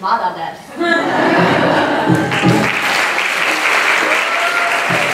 まだです。